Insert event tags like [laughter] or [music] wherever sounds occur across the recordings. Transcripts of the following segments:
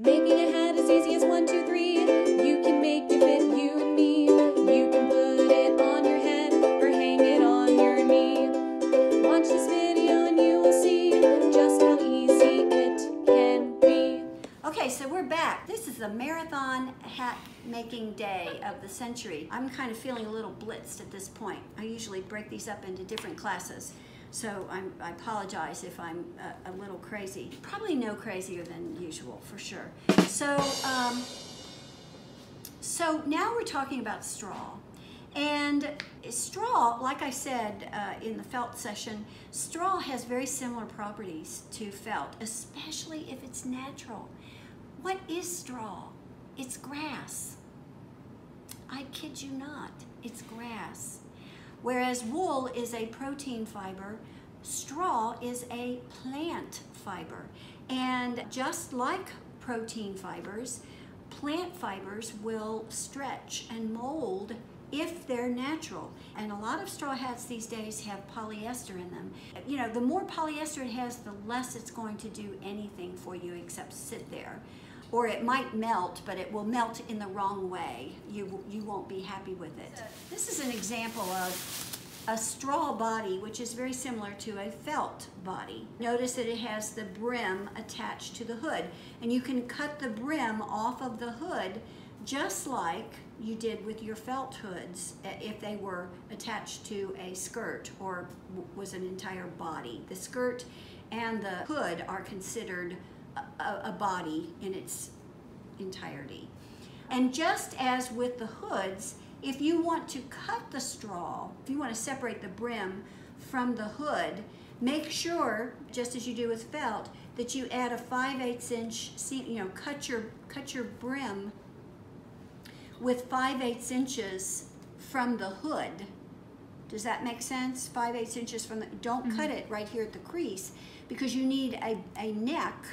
Making a hat as easy as one, two, three. You can make it fit you and me. You can put it on your head or hang it on your knee. Watch this video and you will see just how easy it can be. Okay, so we're back. This is the marathon hat making day of the century. I'm kind of feeling a little blitzed at this point. I usually break these up into different classes. So I'm, I apologize if I'm a, a little crazy. Probably no crazier than usual, for sure. So, um, so now we're talking about straw. And straw, like I said uh, in the felt session, straw has very similar properties to felt, especially if it's natural. What is straw? It's grass. I kid you not, it's grass. Whereas wool is a protein fiber, straw is a plant fiber. And just like protein fibers, plant fibers will stretch and mold if they're natural. And a lot of straw hats these days have polyester in them. You know, the more polyester it has, the less it's going to do anything for you except sit there or it might melt, but it will melt in the wrong way. You, you won't be happy with it. This is an example of a straw body, which is very similar to a felt body. Notice that it has the brim attached to the hood, and you can cut the brim off of the hood just like you did with your felt hoods eh, if they were attached to a skirt or was an entire body. The skirt and the hood are considered a, a body in its entirety. And just as with the hoods, if you want to cut the straw, if you want to separate the brim from the hood, make sure, just as you do with felt, that you add a 5 8 inch, you know, cut your, cut your brim with 5 8 inches from the hood. Does that make sense? 5 8 inches from the, don't mm -hmm. cut it right here at the crease because you need a, a neck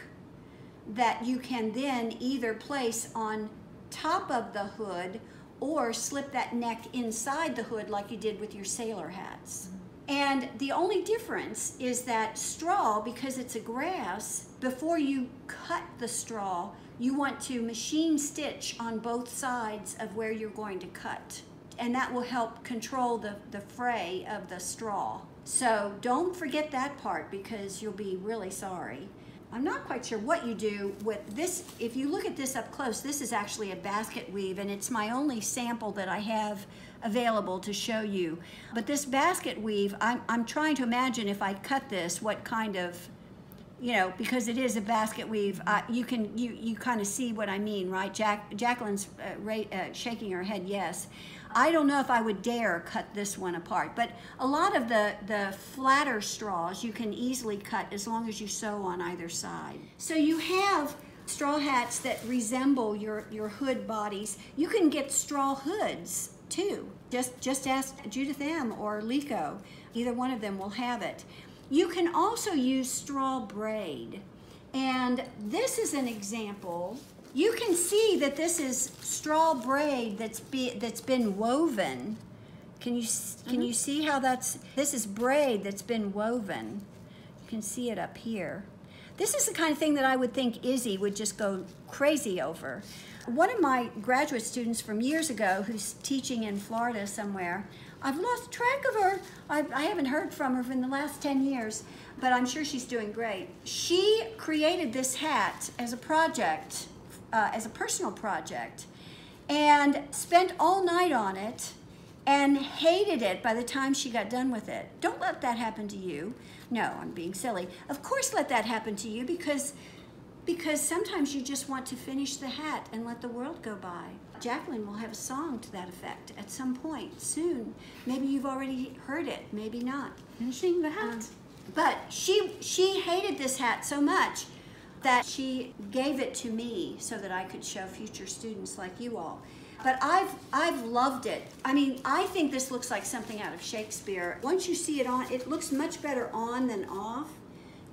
that you can then either place on top of the hood or slip that neck inside the hood like you did with your sailor hats. Mm-hmm. And the only difference is that straw, because it's a grass, before you cut the straw, you want to machine stitch on both sides of where you're going to cut. And that will help control the, the fray of the straw. So don't forget that part because you'll be really sorry. I'm not quite sure what you do with this. If you look at this up close, this is actually a basket weave and it's my only sample that I have available to show you. But this basket weave, I'm, I'm trying to imagine if I cut this, what kind of, you know, because it is a basket weave, uh, you can, you, you kind of see what I mean, right? Jack, Jacqueline's uh, uh, shaking her head yes. I don't know if I would dare cut this one apart, but a lot of the, the flatter straws you can easily cut as long as you sew on either side. So you have straw hats that resemble your, your hood bodies. You can get straw hoods too. Just, just ask Judith M. or Lico. Either one of them will have it. You can also use straw braid. And this is an example you can see that this is straw braid that's be, that's been woven. Can you can mm -hmm. you see how that's this is braid that's been woven? You can see it up here. This is the kind of thing that I would think Izzy would just go crazy over. One of my graduate students from years ago who's teaching in Florida somewhere, I've lost track of her. I, I haven't heard from her in the last 10 years, but I'm sure she's doing great. She created this hat as a project uh, as a personal project and spent all night on it and hated it by the time she got done with it. Don't let that happen to you. No, I'm being silly. Of course let that happen to you because because sometimes you just want to finish the hat and let the world go by. Jacqueline will have a song to that effect at some point soon. Maybe you've already heard it, maybe not. Finishing the hat. Um, but she she hated this hat so much that she gave it to me so that I could show future students like you all. But I've, I've loved it. I mean, I think this looks like something out of Shakespeare. Once you see it on, it looks much better on than off.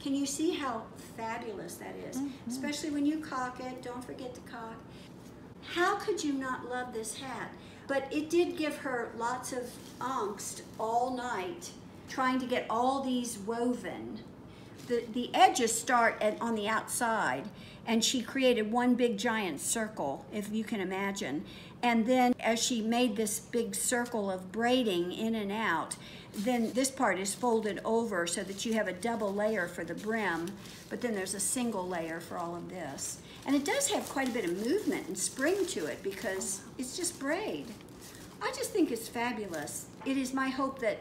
Can you see how fabulous that is? Mm -hmm. Especially when you cock it, don't forget to cock. How could you not love this hat? But it did give her lots of angst all night trying to get all these woven the, the edges start at, on the outside and she created one big giant circle, if you can imagine. And then as she made this big circle of braiding in and out, then this part is folded over so that you have a double layer for the brim, but then there's a single layer for all of this. And it does have quite a bit of movement and spring to it because it's just braid. I just think it's fabulous. It is my hope that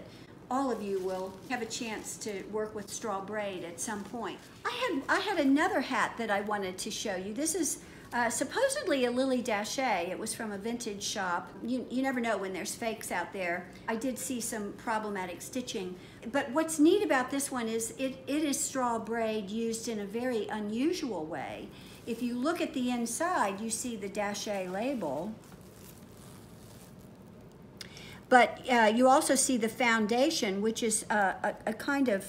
all of you will have a chance to work with straw braid at some point. I had, I had another hat that I wanted to show you. This is uh, supposedly a Lilly Daché. It was from a vintage shop. You, you never know when there's fakes out there. I did see some problematic stitching. But what's neat about this one is it, it is straw braid used in a very unusual way. If you look at the inside, you see the Dashay label. But uh, you also see the foundation, which is uh, a, a, kind of,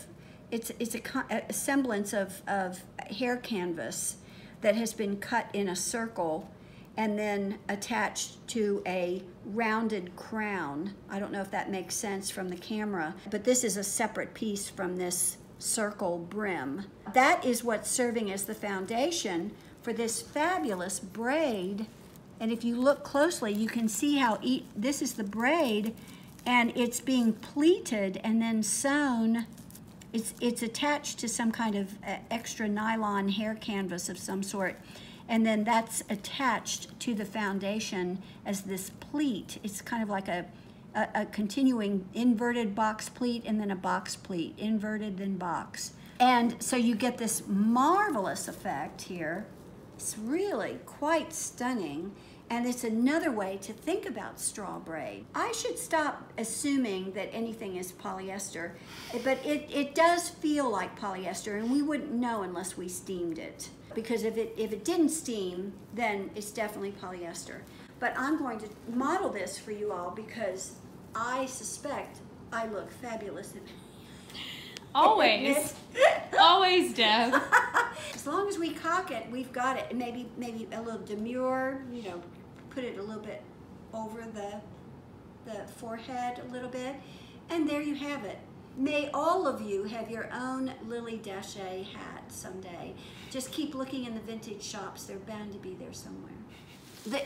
it's, it's a, a semblance of, of hair canvas that has been cut in a circle and then attached to a rounded crown. I don't know if that makes sense from the camera, but this is a separate piece from this circle brim. That is what's serving as the foundation for this fabulous braid and if you look closely, you can see how e this is the braid and it's being pleated and then sewn. It's, it's attached to some kind of uh, extra nylon hair canvas of some sort. And then that's attached to the foundation as this pleat. It's kind of like a, a, a continuing inverted box pleat and then a box pleat, inverted then box. And so you get this marvelous effect here. It's really quite stunning. And it's another way to think about straw braid. I should stop assuming that anything is polyester, but it, it does feel like polyester and we wouldn't know unless we steamed it. Because if it, if it didn't steam, then it's definitely polyester. But I'm going to model this for you all because I suspect I look fabulous in Always. [laughs] Always, Deb. [laughs] as long as we cock it, we've got it. Maybe maybe a little demure, you know, put it a little bit over the, the forehead a little bit, and there you have it. May all of you have your own Lilly Daché hat someday. Just keep looking in the vintage shops. They're bound to be there somewhere.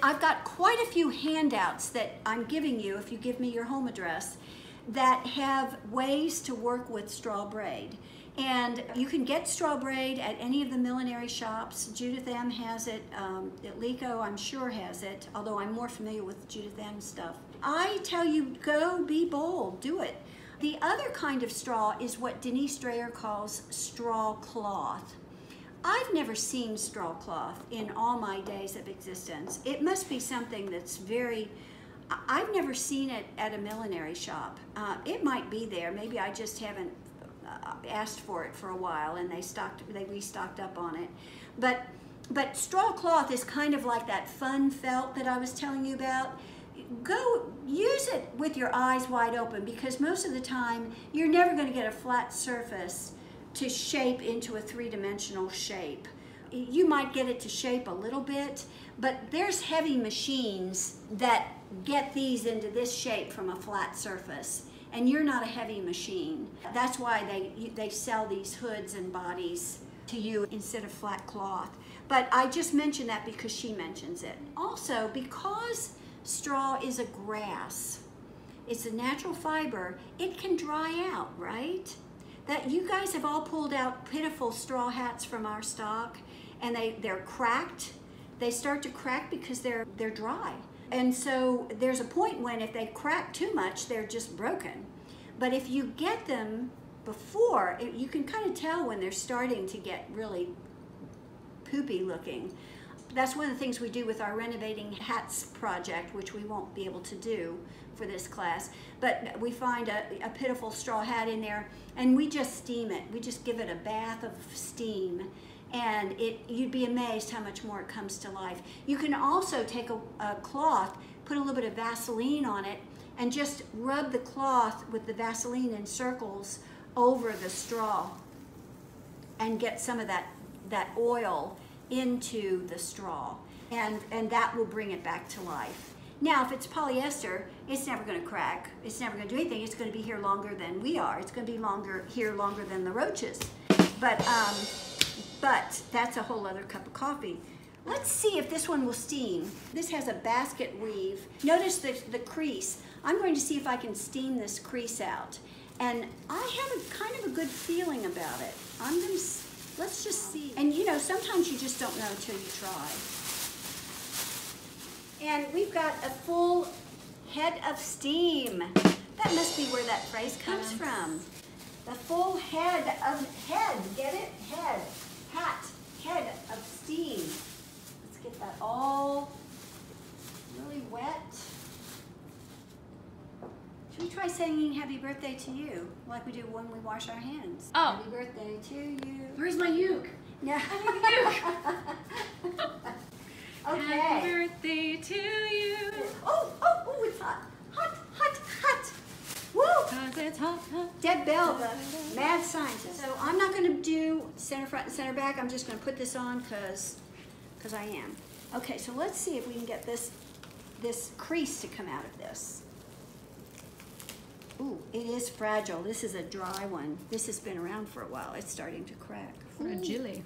I've got quite a few handouts that I'm giving you if you give me your home address that have ways to work with straw braid. And you can get straw braid at any of the millinery shops. Judith M has it, um, Lico I'm sure has it, although I'm more familiar with Judith M stuff. I tell you, go be bold, do it. The other kind of straw is what Denise Dreher calls straw cloth. I've never seen straw cloth in all my days of existence. It must be something that's very, I've never seen it at a millinery shop. Uh, it might be there, maybe I just haven't uh, asked for it for a while and they stocked they restocked up on it. But but straw cloth is kind of like that fun felt that I was telling you about. Go use it with your eyes wide open because most of the time you're never going to get a flat surface to shape into a three-dimensional shape you might get it to shape a little bit but there's heavy machines that get these into this shape from a flat surface and you're not a heavy machine. That's why they, they sell these hoods and bodies to you instead of flat cloth. But I just mention that because she mentions it. Also, because straw is a grass, it's a natural fiber, it can dry out, right? That you guys have all pulled out pitiful straw hats from our stock and they, they're cracked. They start to crack because they're, they're dry. And so there's a point when if they crack too much, they're just broken. But if you get them before, it, you can kind of tell when they're starting to get really poopy looking. That's one of the things we do with our renovating hats project, which we won't be able to do for this class. But we find a, a pitiful straw hat in there and we just steam it. We just give it a bath of steam and it you'd be amazed how much more it comes to life. You can also take a, a, cloth, put a little bit of Vaseline on it, and just rub the cloth with the Vaseline in circles over the straw and get some of that, that oil into the straw. And, and that will bring it back to life. Now, if it's polyester, it's never going to crack. It's never going to do anything. It's going to be here longer than we are. It's going to be longer here longer than the roaches. But, um, but that's a whole other cup of coffee. Let's see if this one will steam. This has a basket weave. Notice the, the crease. I'm going to see if I can steam this crease out. And I have a kind of a good feeling about it. I'm gonna, let's just see. And you know, sometimes you just don't know until you try. And we've got a full head of steam. That must be where that phrase comes from. The full head of head, get it? Head, hat, head of steam. Let's get that all really wet. Should we try singing happy birthday to you, like we do when we wash our hands? Oh. Happy birthday to you. Where's my uke? [laughs] [laughs] Yeah. Happy okay. birthday to you. Oh, oh, oh, it's hot. It's hot, hot. Deb Bell, the mad scientist. So I'm not gonna do center front and center back. I'm just gonna put this on because because I am. Okay, so let's see if we can get this this crease to come out of this. Ooh, it is fragile. This is a dry one. This has been around for a while. It's starting to crack. Fragile.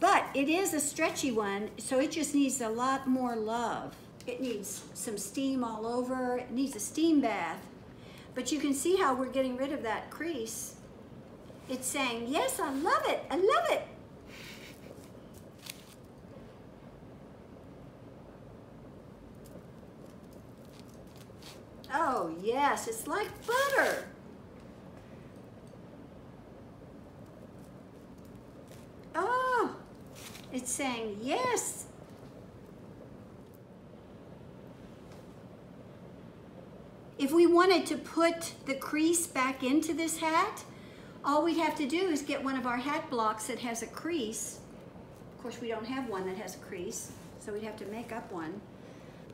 But it is a stretchy one, so it just needs a lot more love. It needs some steam all over. It needs a steam bath. But you can see how we're getting rid of that crease. It's saying, yes, I love it. I love it. Oh, yes, it's like butter. Oh, it's saying yes. If we wanted to put the crease back into this hat, all we'd have to do is get one of our hat blocks that has a crease. Of course, we don't have one that has a crease, so we'd have to make up one.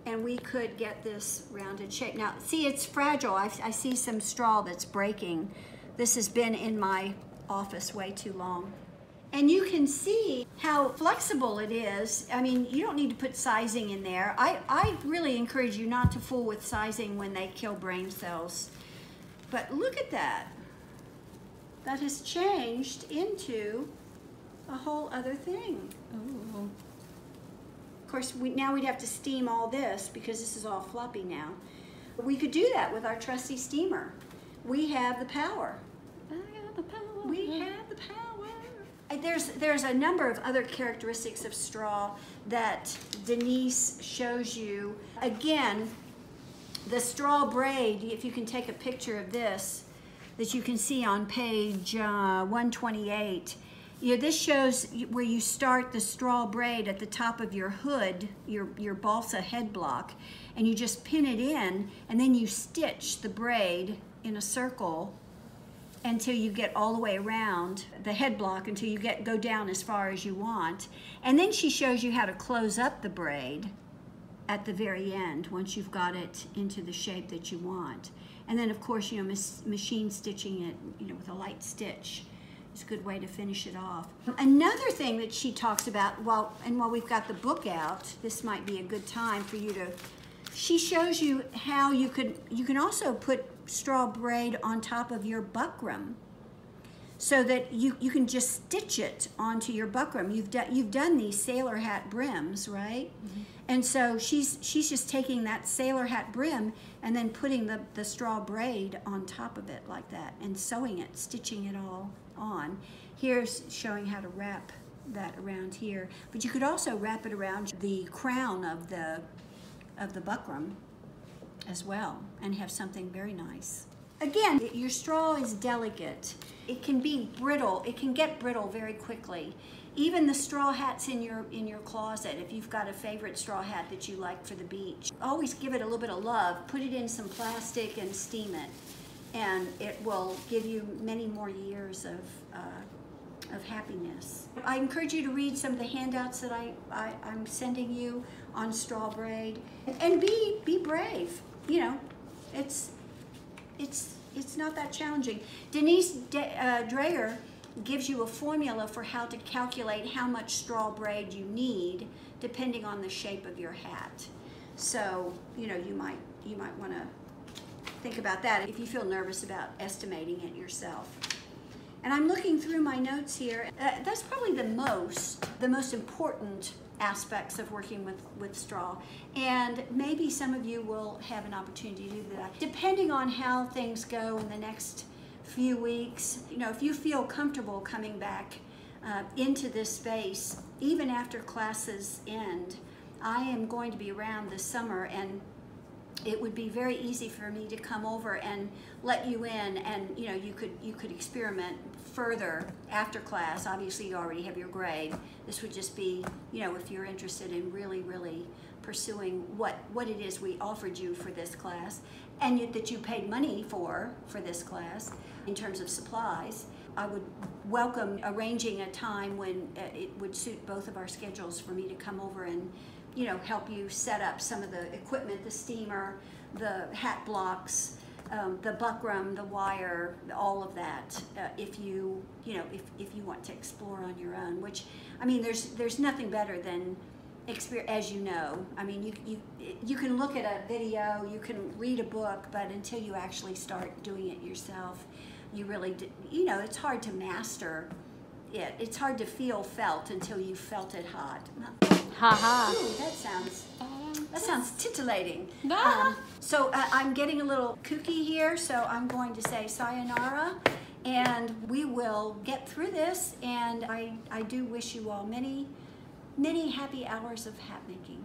And we could get this rounded shape. Now, see, it's fragile. I, I see some straw that's breaking. This has been in my office way too long. And you can see how flexible it is. I mean, you don't need to put sizing in there. I, I really encourage you not to fool with sizing when they kill brain cells. But look at that. That has changed into a whole other thing. Oh. Of course, we, now we'd have to steam all this because this is all floppy now. We could do that with our trusty steamer. We have the power. I got the power. We have the power. There's there's a number of other characteristics of straw that Denise shows you. Again, the straw braid, if you can take a picture of this, that you can see on page uh, 128. You know, this shows where you start the straw braid at the top of your hood, your, your balsa head block, and you just pin it in, and then you stitch the braid in a circle until you get all the way around the head block until you get go down as far as you want. And then she shows you how to close up the braid at the very end once you've got it into the shape that you want. And then of course, you know, machine stitching it, you know, with a light stitch is a good way to finish it off. Another thing that she talks about, while and while we've got the book out, this might be a good time for you to. She shows you how you could you can also put straw braid on top of your buckram so that you, you can just stitch it onto your buckram. You've done you've done these sailor hat brims, right? Mm-hmm. And so she's she's just taking that sailor hat brim and then putting the, the straw braid on top of it like that and sewing it, stitching it all on. Here's showing how to wrap that around here. But you could also wrap it around the crown of the of the buckram as well and have something very nice. Again, your straw is delicate. It can be brittle. It can get brittle very quickly. Even the straw hats in your in your closet, if you've got a favorite straw hat that you like for the beach, always give it a little bit of love. Put it in some plastic and steam it, and it will give you many more years of uh, of happiness. I encourage you to read some of the handouts that I, I I'm sending you on straw braid, and be be brave. You know, it's it's it's not that challenging. Denise De- uh, Dreher gives you a formula for how to calculate how much straw braid you need depending on the shape of your hat. So you know you might you might want to think about that if you feel nervous about estimating it yourself. And I'm looking through my notes here. Uh, that's probably the most, the most important aspects of working with, with straw. And maybe some of you will have an opportunity to do that. Depending on how things go in the next few weeks, you know, if you feel comfortable coming back uh, into this space, even after classes end, I am going to be around this summer and it would be very easy for me to come over and let you in and you know you could you could experiment further after class obviously you already have your grade this would just be you know if you're interested in really really pursuing what what it is we offered you for this class and you, that you paid money for for this class in terms of supplies I would welcome arranging a time when uh, it would suit both of our schedules for me to come over and you know, help you set up some of the equipment, the steamer, the hat blocks, um, the buckram, the wire, all of that. Uh, if you, you know, if, if you want to explore on your own, which, I mean, there's there's nothing better than experience, as you know. I mean, you you you can look at a video, you can read a book, but until you actually start doing it yourself, you really, you know, it's hard to master it. It's hard to feel felt until you felt it hot. Ha ha. Ooh, that sounds that sounds titillating. Um, so uh, I'm getting a little kooky here, so I'm going to say sayonara, and we will get through this. And I I do wish you all many many happy hours of hat making.